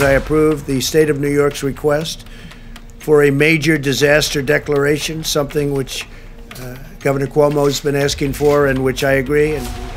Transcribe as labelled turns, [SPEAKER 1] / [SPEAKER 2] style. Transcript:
[SPEAKER 1] as I approve the state of New York's request for a major disaster declaration, something which uh, Governor Cuomo has been asking for and which I agree, and